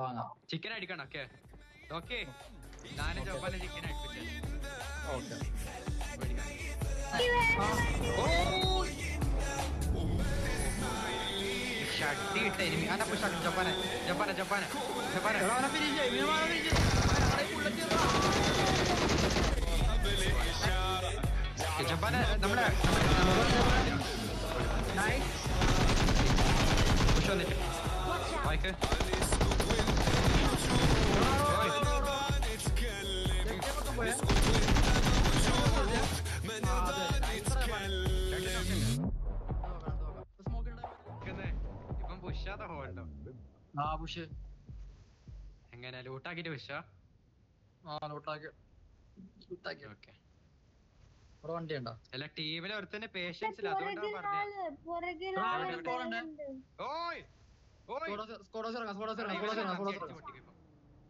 വാങ്ങാം ചിക്കൻ അടിക്കണം okay. Okay. നാല് ജപ്പാനെ ചിക്കൻ അടിപ്പിച്ചേ ഓക്കെ. ഷട്ടി ഇട്ട എനിമി അതാ പുഷ ജപ്പാനെ. ജപ്പാനെ ജപ്പാനെ. ജപ്പാനെ. ജപ്പാനെ നമ്മളെ പുഷ വന്നിട്ട്. വായിക്ക്. ആ എങ്ങനെ? ലൂട്ടാക്കിട്ട് പുഷാ? ആ ലൂട്ടാക്കി. ലൂട്ടാക്കി. ഓക്കെ. ഇവിടെ വണ്ടി ഉണ്ടോ അല്ല ടീമിലെ ഒരുത്തന്നെ പേഷ്യൻസ് ഇല്ല. അതുകൊണ്ടാണ്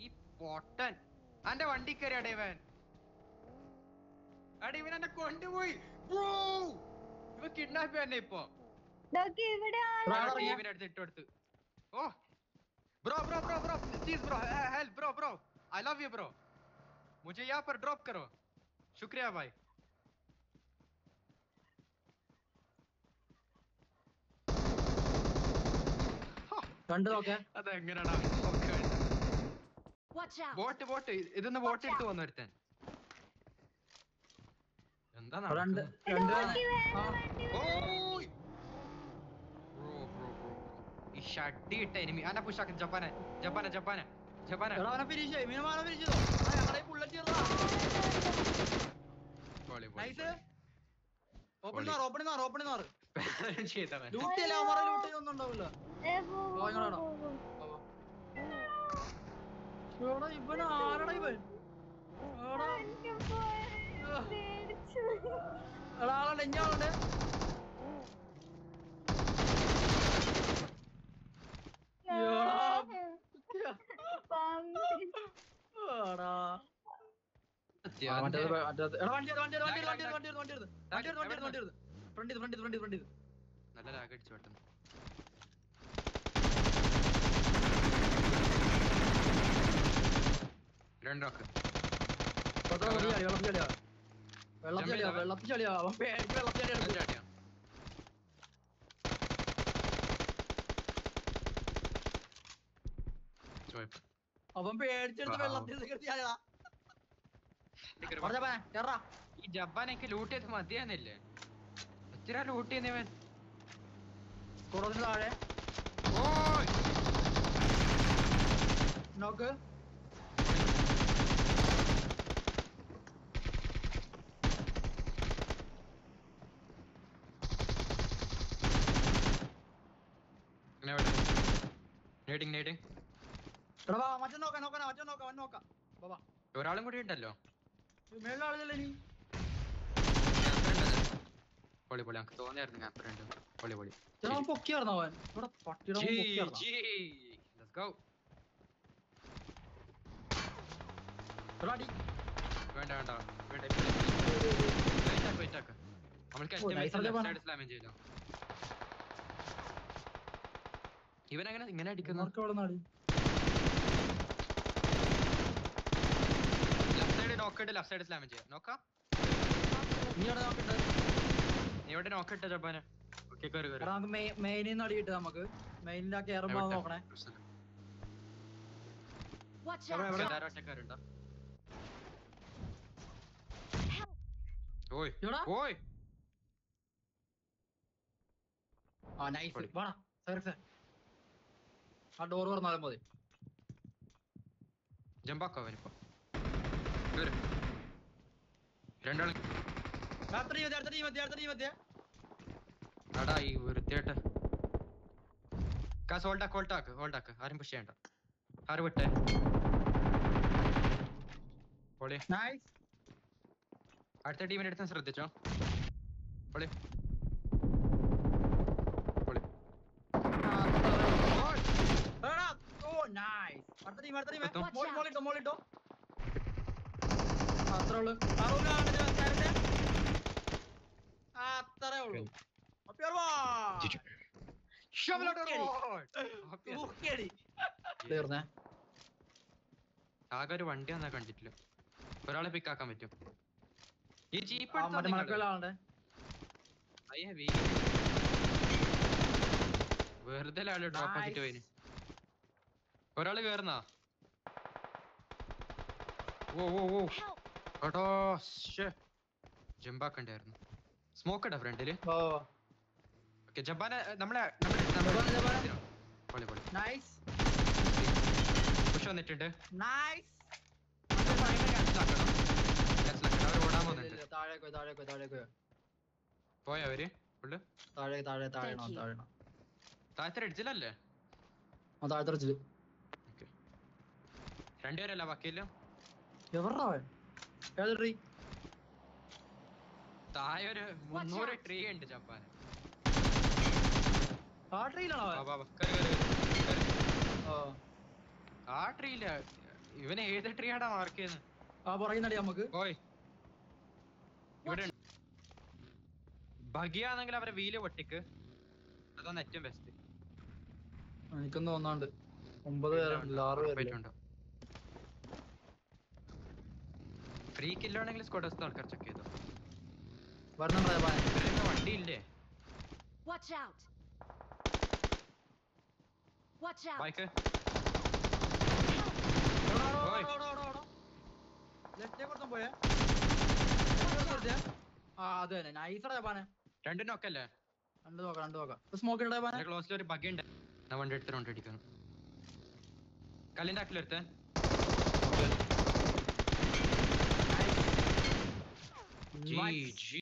ഈ പൊട്ടൻ. അന്റെ വണ്ടി കയറി അടേവൻ അടി ഇവൻ എന്നെ കൊണ്ടുപോയി. ഇവ കിഡ്നാപ്പ് തന്നെ ഇപ്പൊ. ഇവിടെ ഇട്ട് കൊടുത്ത്. ഓ Bro bro bro bro please bro help bro bro I love you bro मुझे यहाँ पर ड्रॉप करो शुक्रिया भाई രണ്ട് നോക്കേ അതെങ്ങനെയാടാ Watch out! ബോട്ട് ബോട്ട് ഇതൊന്ന് ബോട്ട് എടുത്ത് വന്നു ഒരുത്തൻ എന്താ ഈ ഇട്ട എനിമി ആന പുഷാക്ക് ജപ്പാനെ. ജപ്പാനെ ജപ്പാനെ. ജപ്പാനെ. അവനെ ഫിനിഷ് അവനെ ബുള്ളറ്റ് അവന്മാരെ ഉണ്ടാവില്ല. ഇങ്ങോട്ടാണോ? ഇവൻ ആരെടാ ഇവൻ ആളുണ്ട്, ഇനി ആളുണ്ട്. എടാ. ആ, മറ്റേത് പോ- മറ്റേത്. എടാ, വണ്ടി എടുത്ത്, വണ്ടി എടുത്ത്, വണ്ടി എടുത്ത്, വണ്ടി എടുത്ത്, വണ്ടി എടുത്ത്, വണ്ടി എടുത്ത്. വണ്ടി എടുത്ത്, വണ്ടി എടുത്ത്, വണ്ടി എടുത്ത്. Front ചെയ്ത്, front ചെയ്ത്, front ചെയ്ത്, front ചെയ്ത്. നല്ല ലാഗ് അടിച്ചു പെട്ടെന്ന്. രണ്ടോക്ക്. അവൻ പേടിച്ചെടുത്ത് വെള്ളത്തിൽ കെട്ടിയാ പറഞ്ഞ കേറാ ഈ ജപ്പാനൊക്കെ ലൂട്ട് ചെയ്ത് മതിയാന്നില്ലേ എത്ര ലൂട്ട് ചെയ്യുന്നവൻ കുറവിന് താഴെ. നോക്ക്. ഒരാളും കൂടി ഉണ്ടല്ലോ. പൊളി പൊളി. നമുക്ക് തോന്നിയായിരുന്നു ഞാൻ ഉണ്ട്. പൊളി പൊളി. പൊക്കിയായിരുന്നു അവൻ. ഇവിടെ പട്ടിയുടെ വേണ്ട വേണ്ട. വേണ്ട നമ്മൾക്ക് ചെയ്തോ. ഇവൻ അങ്ങനെ ഇങ്ങനെ അടിക്കുന്നു ഇവർക്ക് എവിടെ നാടി ലെഫ്റ്റ് സൈഡ് നോക്കിട്ട് ലെഫ്റ്റ് സൈഡ് സ്ലാം ചെയ്യാം. നോക്കാം. നീ അവിടെ നീ ഇവിടെ നോക്കിട്ട് ജപ്പാന് നമുക്ക് മെയിനിൽ നിന്ന് അടി കിട്ടും നമുക്ക്. മെയിനിന്റെ ആ കയറുമ്പോ അത് നോക്കണേ. Watch എവിടെ, out! എവിടെ? ഒറ്റക്കാരുണ്ടോ? ഓയ്? ഓയ്. ആ നൈസ് പൊളി. വാടാ സൈറക്സ് ആ ഡോർ തുറന്നാലും മതി. ജമ്പാക്കോ അവനിപ്പോ. രണ്ടാളും അടുത്ത ടീം അടുത്ത ടീം എത്തി അടുത്ത ടീം എത്തിയ എടാ ഈ വൃത്തിയായിട്ട് കാസ് ഹോൾഡാക്ക് ഹോൾഡാക്ക് ഹോൾഡാക്ക് ആരും പുഷ് ചെയ്യണ്ട ആര് വിട്ടേ പൊളി നൈസ് അടുത്ത ടീമിന്റെ അടുത്ത് ശ്രദ്ധിച്ചോ പൊളി പൊളി എടാ ഓ നൈസ് അടുത്ത ടീം അടുത്ത ടീം എത്തും. മോൾ മോളിട്ടോ മോളിട്ടോ അത്രേ ഉള്ളൂ. അത്രേ ഉള്ളൂ. ആകെ ഒരു വണ്ടി വന്നാ കണ്ടിട്ടില്ല. ഒരാളെ pick ആക്കാൻ പറ്റും. ഈ ജീപ്പ് വെറുതെ ആൾ ഡ്രോപ്പ് ആക്കിട്ട് പോയിന്. ഒരാൾ കേറുന്നാ? ഓ ഓ ഓ ജമ്പാക്കണ്ടായിരുന്നു. സ്മോക്ക് ഇടാ ഫ്രണ്ടിൽ ഓക്കെ ജപ്പാനെ നമ്മളെ നൈസ് പുഷ് വന്നിട്ടുണ്ട്. നൈസ് മനസ്സിലാക്കണം മനസ്സിലാക്കണം അവർ ഓടാൻ പോകുന്നുണ്ട് താഴേക്ക് താഴേക്ക് താഴേക്ക് പോയ അവർ ഫുള്ള്. താഴെ താഴെ താഴെ താഴെ താഴത്തെ അടിച്ചില്ലല്ലേ താഴത്തെ അടിച്ചില്ല രണ്ടുപേരല്ല ബാക്കിയില്ല അവൻ ഏത് ട്രീ താഴെ ഒരു മുന്നൂറ്. ട്രീ ഉണ്ട് ജപ്പാൻ ആ ട്രീയിലാണോ. ആ ട്രീ ഇല്ല ഇവന് ഏത് ട്രീ ആടാ മാർക്ക് ചെയ്യുന്നത് ആ പറയുന്നടി നമുക്ക്. ഓയ്. ഇവിടെ ബഗിയാണെങ്കിൽ അവരെ വീൽ പൊട്ടിക്ക്. അതാണ് ഏറ്റവും ബെസ്റ്റ് എനിക്കൊന്നും തോന്നാണ്ട്. ഒമ്പത് പേരുണ്ടല്ലോ ആറ് പേരല്ലേ? ഫ്രീ കില്ലാണെങ്കിൽ സ്കോഡസ് ആൾക്കാർ ചെക്ക് ചെയ്തോ. വണ്ടി ഇല്ലേ watch out watch out bike ഓയ്. ലെഫ്റ്റേ കൊടുത്തും പോയേ? ആ അത് തന്നെ. നൈസടാ ജപ്പാനെ രണ്ട് നോക്കല്ലേ രണ്ട് നോക്കാം രണ്ട് നോക്കാം. സ്മോക്ക് ക്ലോസിൽ ഒരു ബഗ് ഉണ്ട്. ഞാൻ വണ്ടി എടുത്ത് റൗണ്ട് അടിക്കുന്നു. കല്ലിന്റെ അക്കിലെടുത്ത് GG